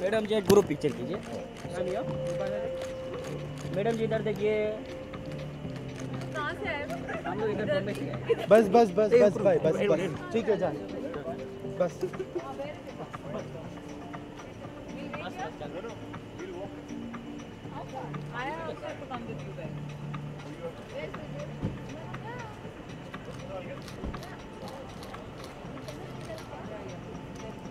Madam ji एक group picture कीजिए। Madam ji इधर देखिए। हम लोग इधर। बस बस बस बस भाई बस बस। ठीक है जान। बस। I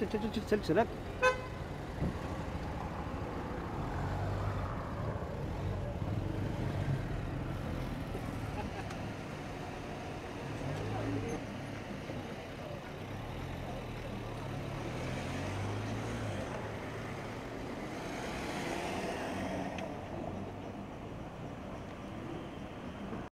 चल चल चल चल चल